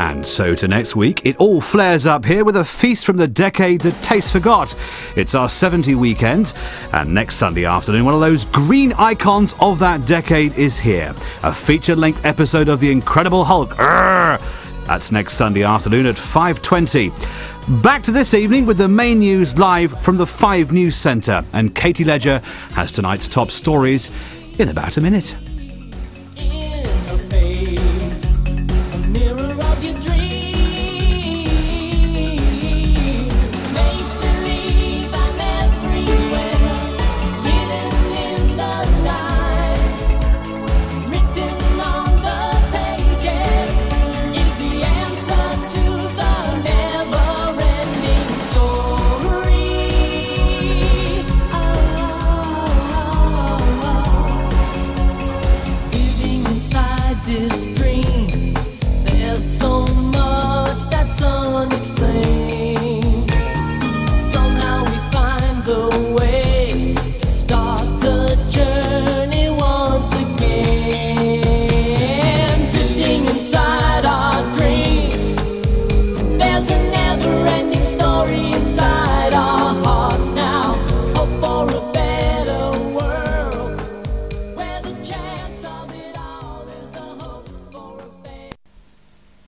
And so to next week, it all flares up here with a feast from the decade that taste forgot. It's our 70 weekend, and next Sunday afternoon, one of those green icons of that decade is here. A feature length episode of The Incredible Hulk. Urgh! That's next Sunday afternoon at 5:20. Back to this evening with the main news live from the 5 News Centre and Katie Ledger has tonight's top stories in about a minute.